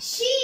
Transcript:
She